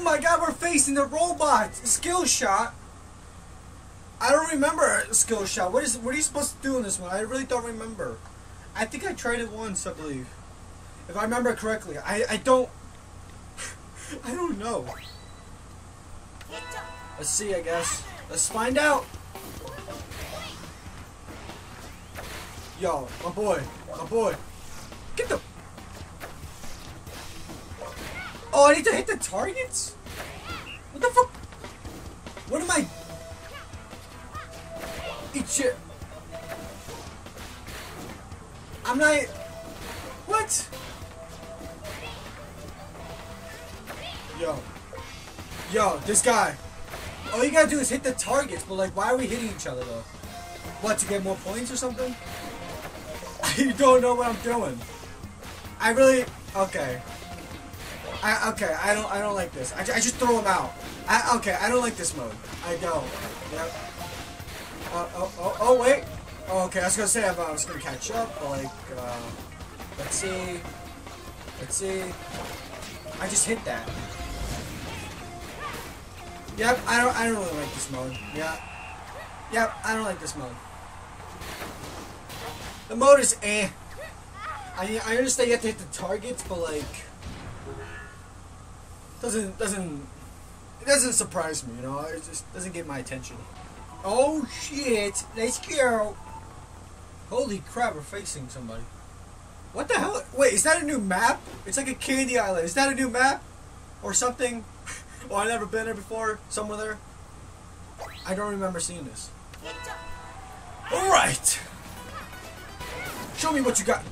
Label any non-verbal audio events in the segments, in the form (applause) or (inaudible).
Oh my god, we're facing the robot! Skill shot! I don't remember skill shot. What is what are you supposed to do in this one? I really don't remember. I think I tried it once, I believe. If I remember correctly. I, I don't (laughs) I don't know. Let's see, I guess. Let's find out. Yo, my boy. My boy. Get the Oh, I need to hit the targets? What the fuck? What am I? Eat shit. I'm not. What? Yo. Yo, this guy. All you gotta do is hit the targets, but like, why are we hitting each other though? What, to get more points or something? (laughs) you don't know what I'm doing. I really. Okay. I, okay, I don't, I don't like this. I, I just throw them out. I, okay, I don't like this mode. I don't. Yep. Uh, oh, oh, oh, wait. Oh, okay, I was gonna say I was gonna catch up, but like, uh, let's see. Let's see. I just hit that. Yep, I don't, I don't really like this mode. Yeah. Yep, I don't like this mode. The mode is eh. I, I understand you have to hit the targets, but like doesn't doesn't it doesn't surprise me, you know. It just doesn't get my attention. Oh shit! Let's go. Holy crap! We're facing somebody. What the hell? Wait, is that a new map? It's like a candy island. Is that a new map or something? (laughs) oh, I never been there before. Somewhere there. I don't remember seeing this. All right. Show me what you got.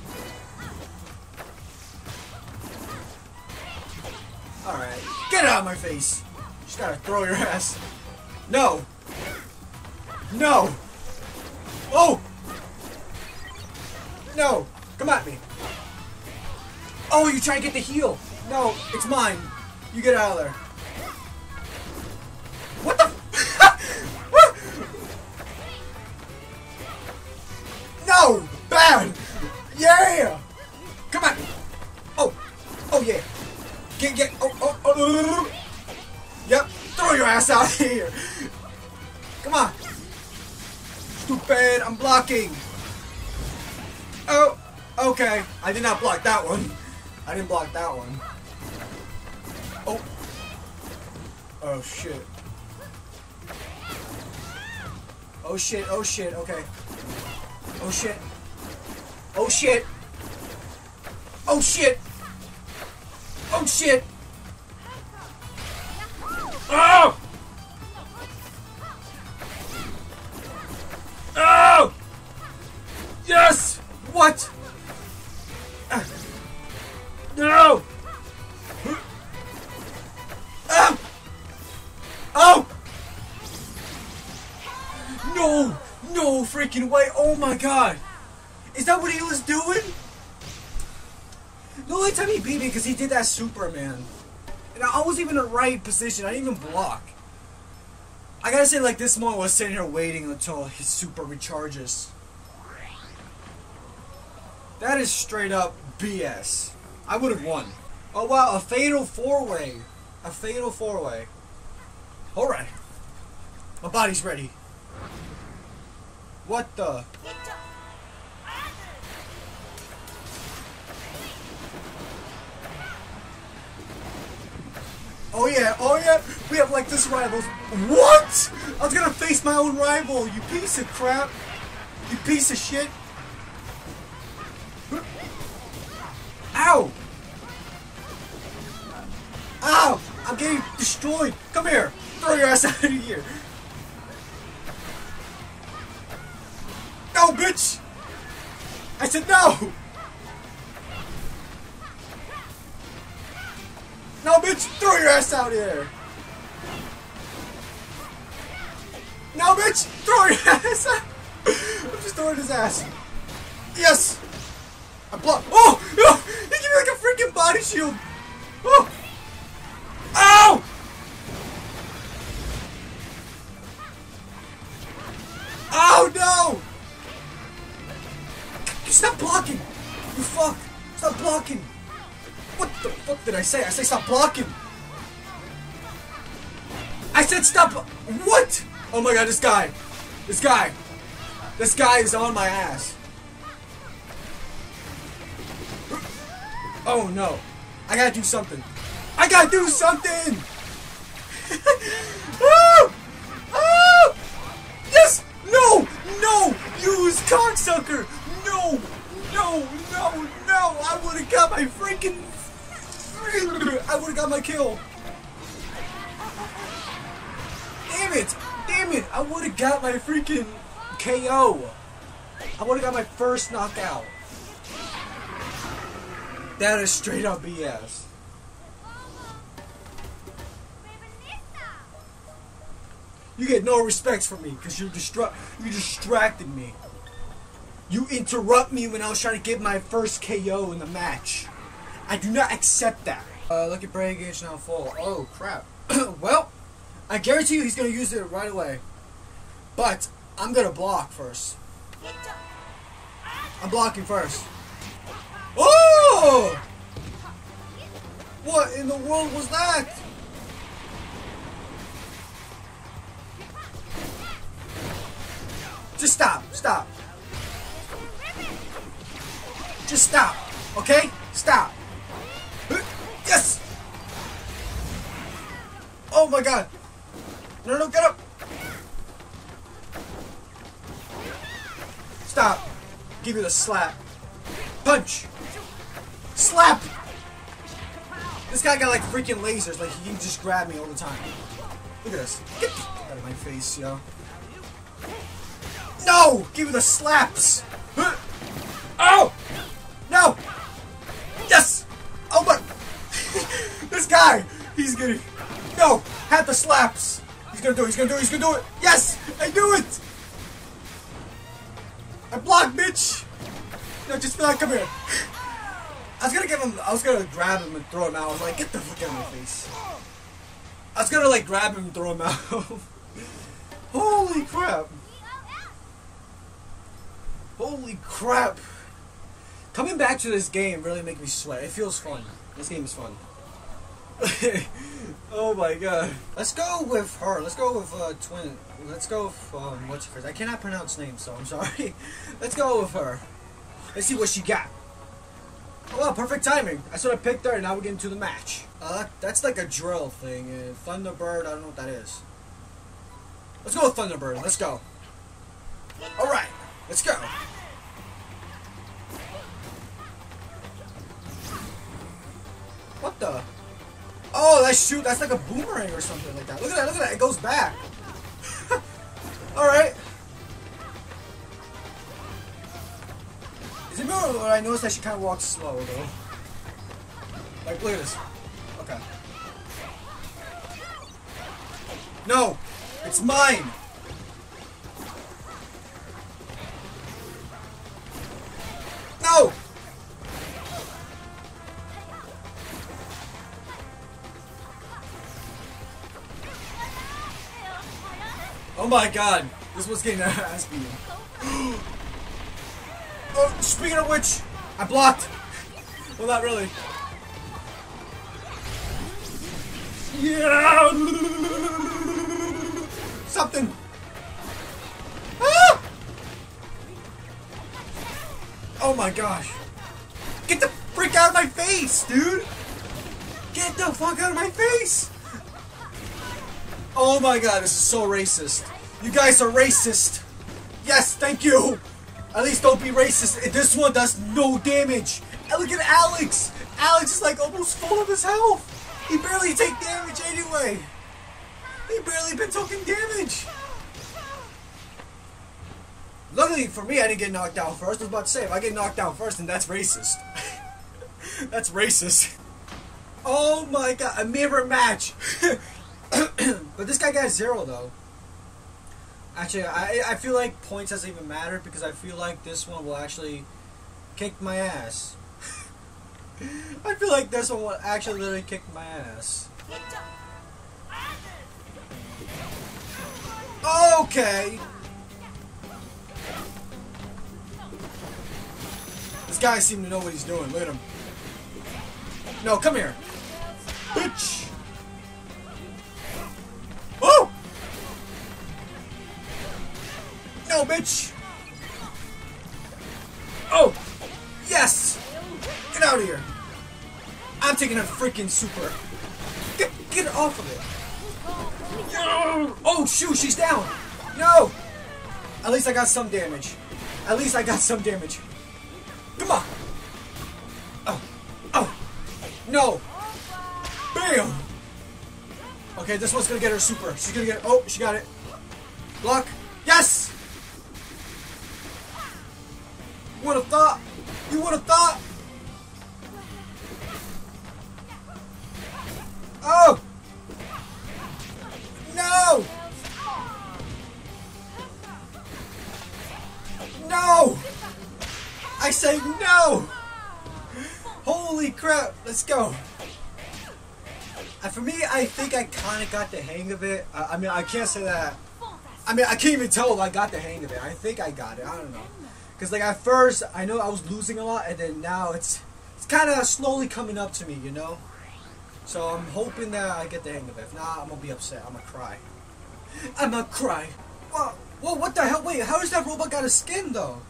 Alright. Get out of my face! Just gotta throw your ass. No! No! Oh! No! Come at me! Oh, you try to get the heal! No, it's mine. You get out of there. Blocking. Oh, okay. I did not block that one. I didn't block that one. Oh. Oh, shit. Oh, shit, oh, shit, okay. Oh, shit. Oh, shit. Oh, shit. Oh shit! Oh! Oh! What? No! Oh! Oh! No! No freaking way! Oh my god! Is that what he was doing? The only time he beat me because he did that Superman. And I wasn't even in the right position. I didn't even block. I gotta say, like, this moment was sitting here waiting until his super recharges. That is straight up BS. I would have won. Oh wow, a fatal four-way. A fatal four-way. Alright. My body's ready. What the? Oh yeah, oh yeah, we have like this rivals. What? I was gonna face my own rival, you piece of crap. You piece of shit. Getting destroyed. Come here. Throw your ass (laughs) out of here. No, bitch! I said no! No, bitch! Throw your ass out here! No, bitch! Throw your (laughs) ass out! I'm just throwing his ass. Yes! I block. Oh! No! (laughs) He gave me like a freaking body shield! Oh! Say? I say stop blocking! I said stop. What? Oh my god, this guy. This guy. This guy is on my ass. Oh no. I gotta do something. I gotta do something! oh! (laughs) Oh! Yes! No! No! Use cocksucker! No! No! No! No! I would've got my freaking... I would've got my kill. Damn it! Damn it! I would've got my freaking KO. I would've got my first knockout. That is straight up BS. You get no respect from me because you distra- you distracted me. You interrupt me when I was trying to get my first KO in the match. I do not accept that. Uh, look at brain gauge now full. Oh crap. (coughs) well, I guarantee you he's gonna use it right away. But I'm gonna block first. I'm blocking first. Oh! What in the world was that? Just stop. Stop. Just stop. Okay? Stop. Yes! Oh my god. No, no, get up. Stop. Give you the slap. Punch. Slap. This guy got like freaking lasers. Like he can just grab me all the time. Look at this. Get out of my face, yo. No! Give me the slaps! Oh! This guy! He's getting... No! Had the slaps! He's gonna do it, he's gonna do it, he's gonna do it! Yes! I do it! I blocked, bitch! No, just feel like, come here. I was gonna give him, I was gonna grab him and throw him out. I was like, get the fuck out of my face. I was gonna like grab him and throw him out. (laughs) Holy crap. Holy crap! Coming back to this game really makes me sweat. It feels fun. This game is fun. (laughs) oh my god. Let's go with her. Let's go with uh, twin. Let's go with um, what's her? I cannot pronounce names, so I'm sorry. (laughs) Let's go with her. Let's see what she got. Oh, well, perfect timing. I sort of picked her, and now we're getting to the match. Uh, that's like a drill thing. Uh, Thunderbird, I don't know what that is. Let's go with Thunderbird. Let's go. Alright, let's go. What the? That's shoot. That's like a boomerang or something like that. Look at that. Look at that. It goes back. (laughs) All right. Is it what I noticed that she kind of walks slow though? Like, look at this. Okay. No, it's mine. My god, this was getting their ass beaten. oh, speaking of which, I blocked. Well, not really. Yeah. (laughs) Something. Ah! Oh my gosh. Get the freak out of my face, dude. Get the fuck out of my face. Oh my god, this is so racist. You guys are racist. Yes, thank you. At least don't be racist. This one does no damage. And look at Alex. Alex is like almost full of his health. He barely take damage anyway. He barely been taking damage. Luckily for me, I didn't get knocked down first. I was about to say, if I get knocked down first, then that's racist. (laughs) that's racist. Oh my god, a mirror match. (coughs) but this guy got zero though. Actually, I I feel like points doesn't even matter because I feel like this one will actually kick my ass. (laughs) I feel like this one will actually literally kick my ass. Okay. This guy seems to know what he's doing. Look at him. No, come here. Bitch. Bitch! Oh! Yes! Get out of here! I'm taking a freaking super. Get, get off of it. Oh, shoot, she's down. No! At least I got some damage. At least I got some damage. Come on. Oh. Oh. No. Bam. Okay, this one's gonna get her super. She's gonna get. Oh, she got it. Block. Yes. No. Holy crap. Let's go. And for me, I think I kind of got the hang of it. Uh, I mean, I can't say that. I mean, I can't even tell I got the hang of it. I think I got it. I don't know. Because, like, at first, I know I was losing a lot, and then now it's it's kind of slowly coming up to me, you know? So I'm hoping that I get the hang of it. If not, I'm going to be upset. I'm going to cry. I'm going to cry. Whoa, whoa, what the hell? Wait, how does that robot got a skin, though?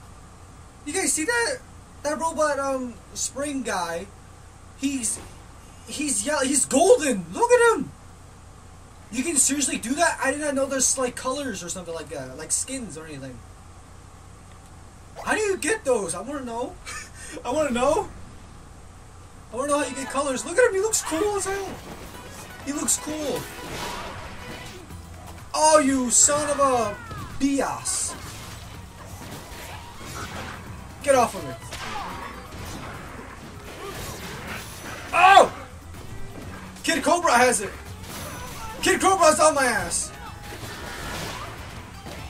You guys see that? That robot, um, spring guy, he's He's yellow. He's golden. Look at him. You can seriously do that? I did not know there's like colors or something like that, like skins or anything. How do you get those? I want to (laughs) know. I want to know. I want to know how you get colors. Look at him. He looks cool as hell. He looks cool. Oh, you son of a bias. Get off of me. Kid Cobra has it. Kid Cobra's on my ass.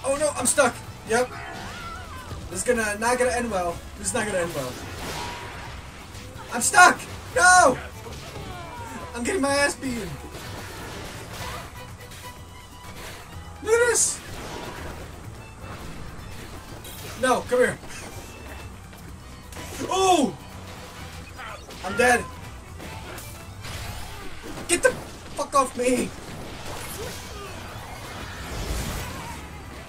Oh no, I'm stuck. Yep. This is gonna not gonna end well. This is not gonna end well. I'm stuck. No. I'm getting my ass beaten. Look at this. No, come here. Oh! I'm dead. Get the fuck off me!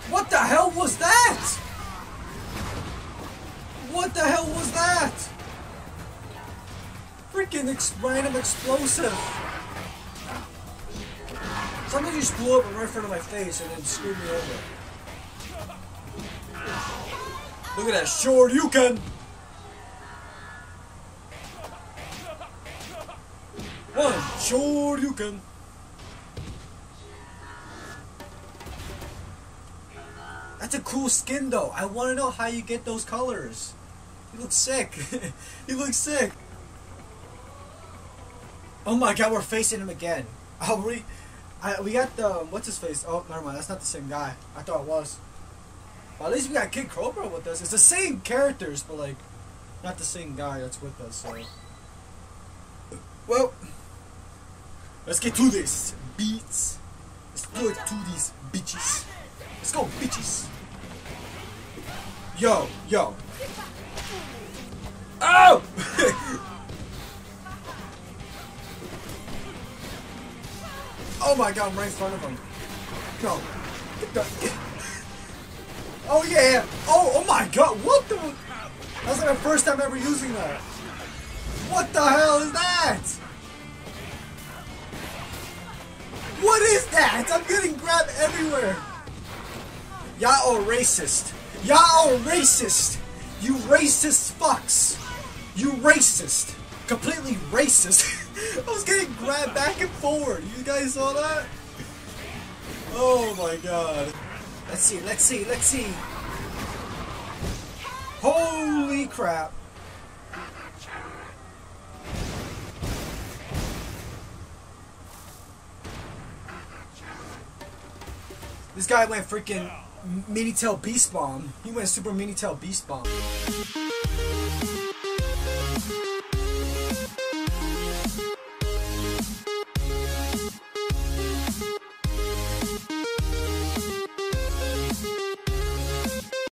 What the hell was that? What the hell was that? Freaking ex random explosive. Something just blew up right in front of my face and then screwed me over. Look at that, sure you can! Sure you can. That's a cool skin though. I want to know how you get those colors. He looks sick. (laughs) he looks sick. Oh my god, we're facing him again. Oh, we, I, we got the, um, what's his face? Oh, never mind, that's not the same guy. I thought it was. Well, at least we got Kid Cobra with us. It's the same characters, but like, not the same guy that's with us, so. Well, let's get to this, beats. Let's do it to these bitches. Let's go, bitches. Yo, yo. Oh! (laughs) oh my god, I'm right in front of him. No. Get the... (laughs) Oh yeah! Oh, oh my god, what the... That's like my first time ever using that. What the hell is? I'm getting grabbed everywhere. Y'all are racist. Y'all are racist. You racist fucks. You racist. Completely racist. (laughs) I was getting grabbed back and forward. You guys saw that? Oh my god. Let's see, let's see, let's see. Holy crap. This guy went freaking mini tail beast bomb. He went super mini tail beast bomb.